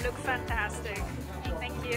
look fantastic. Thank you.